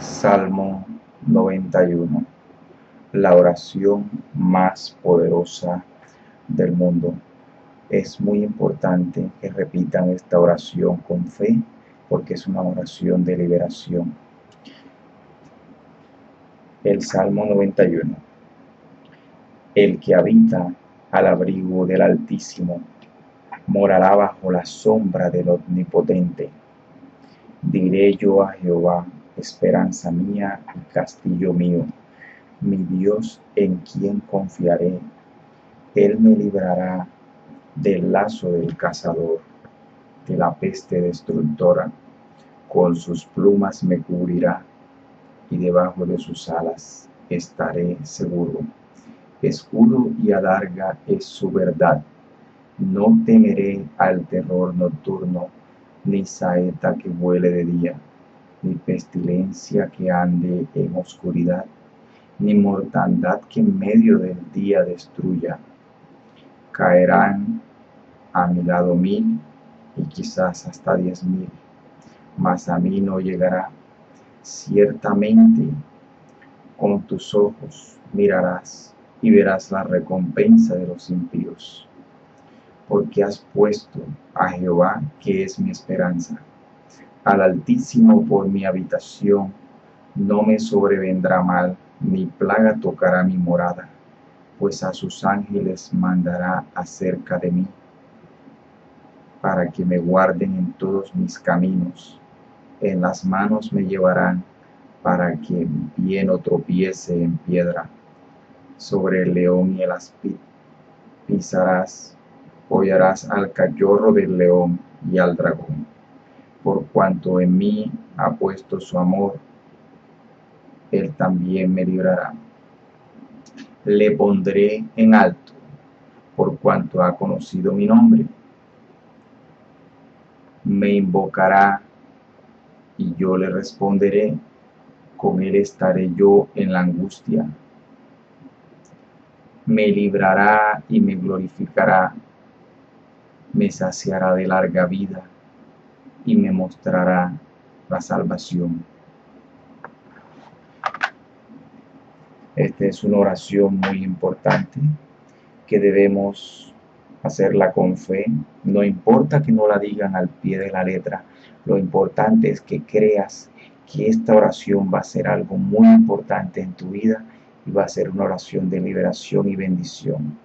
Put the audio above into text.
Salmo 91. La oración más poderosa del mundo. Es muy importante que repitan esta oración con fe porque es una oración de liberación. El Salmo 91. El que habita al abrigo del Altísimo morará bajo la sombra del Omnipotente. Diré yo a Jehová, esperanza mía y castillo mío, mi Dios en quien confiaré. Él me librará del lazo del cazador, de la peste destructora. Con sus plumas me cubrirá y debajo de sus alas estaré seguro. Escudo y alarga es su verdad. No temeré al terror nocturno, ni saeta que vuele de día ni pestilencia que ande en oscuridad, ni mortandad que en medio del día destruya. Caerán a mi lado mil y quizás hasta diez mil, mas a mí no llegará. Ciertamente con tus ojos mirarás y verás la recompensa de los impíos, porque has puesto a Jehová, que es mi esperanza al Altísimo por mi habitación, no me sobrevendrá mal, ni plaga tocará mi morada, pues a sus ángeles mandará acerca de mí, para que me guarden en todos mis caminos. En las manos me llevarán, para que mi pie no tropiece en piedra. Sobre el león y el aspid pisarás, hollarás al cachorro del león y al dragón por cuanto en mí ha puesto su amor, Él también me librará. Le pondré en alto, por cuanto ha conocido mi nombre. Me invocará y yo le responderé, con Él estaré yo en la angustia. Me librará y me glorificará, me saciará de larga vida y me mostrará la salvación. Esta es una oración muy importante que debemos hacerla con fe. No importa que no la digan al pie de la letra, lo importante es que creas que esta oración va a ser algo muy importante en tu vida y va a ser una oración de liberación y bendición.